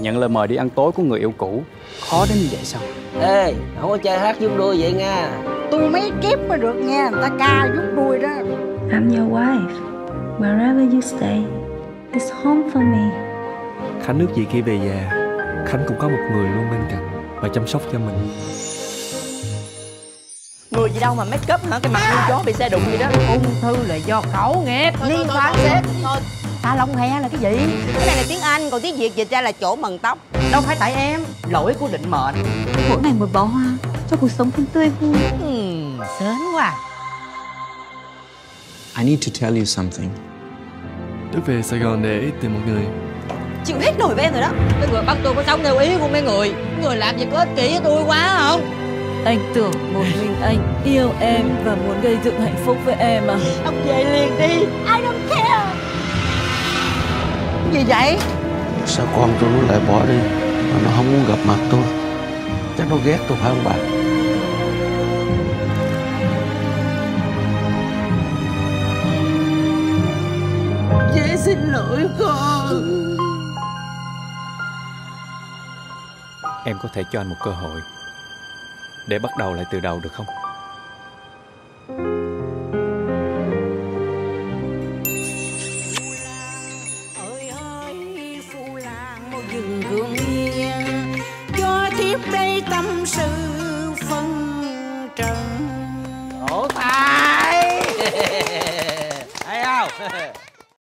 Nhận lời mời đi ăn tối của người yêu cũ. Khó đến như vậy sao? Ê, không có chơi hát giúp đuôi vậy nha. Tôi mấy kiếp mới được nghe người ta ca giúp đuôi đó. I'm your wife. Wherever you stay, it's home for me. Khánh ước gì khi về già Khánh cũng có một người luôn bên cạnh Và chăm sóc cho mình. Người gì đâu mà make up hả? Cái mặt như chó bị xe đụng gì đó. Ung thư là do khẩu nghiệp liên quan sếp Ta lông he là cái gì? Cái này là tiếng Anh, còn tiếng Việt dịch ra là chỗ mần tóc. Đâu phải tại em Lỗi của định mệnh. Mỗi ngày một bó hoa cho cuộc sống thêm tươi vui. Sến quá I need to tell you something. Đức về Sài Gòn để tìm một người. Chịu hết nổi với em rồi đó. Mấy người bắt tôi có sống theo ý của mấy người. Người làm gì có ích kỷ với tôi quá không? Anh tưởng một mình anh yêu em và muốn gây dựng hạnh phúc với em à? Ông về liền đi Gì vậy? Sao con tôi nó lại bỏ đi Mà nó không muốn gặp mặt tôi? Chắc nó ghét tôi phải không bà? Dễ xin lỗi con. Em có thể cho anh một cơ hội Để bắt đầu lại từ đầu được không trước đây tâm sự phân trần. Ủa phải Thấy không?